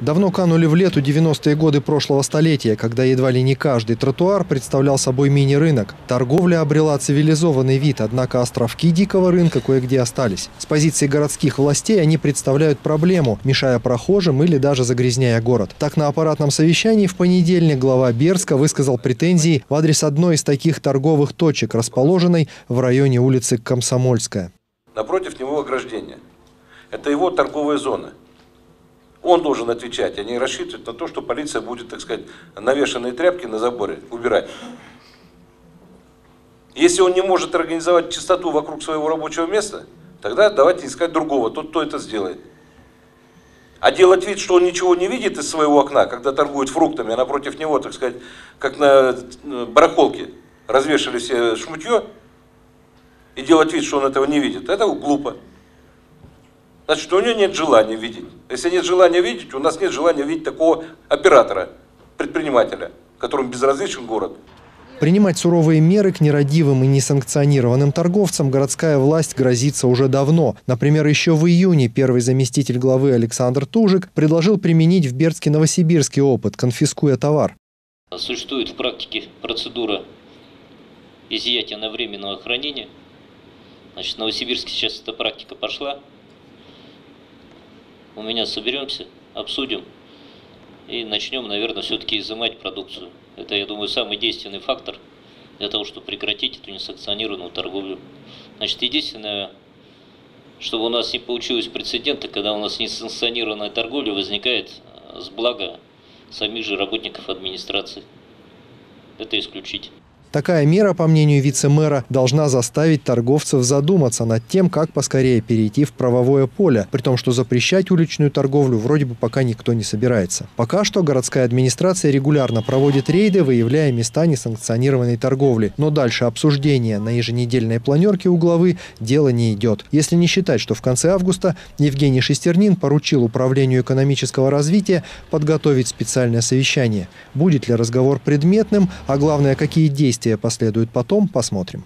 Давно канули в лету 90-е годы прошлого столетия, когда едва ли не каждый тротуар представлял собой мини-рынок. Торговля обрела цивилизованный вид, однако островки дикого рынка кое-где остались. С позиции городских властей они представляют проблему, мешая прохожим или даже загрязняя город. Так, на аппаратном совещании в понедельник глава Берска высказал претензии в адрес одной из таких торговых точек, расположенной в районе улицы Комсомольская. Напротив него ограждение. Это его торговая зона. Он должен отвечать, а не рассчитывать на то, что полиция будет, так сказать, навешанные тряпки на заборе убирать. Если он не может организовать чистоту вокруг своего рабочего места, тогда давайте искать другого, тот, кто это сделает. А делать вид, что он ничего не видит из своего окна, когда торгует фруктами, а напротив него, так сказать, как на э, барахолке, развешали все шмутье, и делать вид, что он этого не видит, это глупо. Значит, у него нет желания видеть. Если нет желания видеть, у нас нет желания видеть такого оператора, предпринимателя, которому безразличен город. Принимать суровые меры к нерадивым и несанкционированным торговцам городская власть грозится уже давно. Например, еще в июне первый заместитель главы Александр Тужик предложил применить в Бердске-Новосибирский опыт, конфискуя товар. Существует в практике процедура изъятия на временного хранения. Значит, в Новосибирске сейчас эта практика пошла у меня соберемся, обсудим и начнем, наверное, все-таки изымать продукцию. Это, я думаю, самый действенный фактор для того, чтобы прекратить эту несанкционированную торговлю. Значит, единственное, чтобы у нас не получилось прецедента, когда у нас несанкционированная торговля возникает с блага самих же работников администрации. Это исключить. Такая мера, по мнению вице-мэра, должна заставить торговцев задуматься над тем, как поскорее перейти в правовое поле, при том, что запрещать уличную торговлю вроде бы пока никто не собирается. Пока что городская администрация регулярно проводит рейды, выявляя места несанкционированной торговли. Но дальше обсуждения на еженедельной планерке у главы дело не идет. Если не считать, что в конце августа Евгений Шестернин поручил Управлению экономического развития подготовить специальное совещание. Будет ли разговор предметным, а главное, какие действия Действия последуют потом, посмотрим.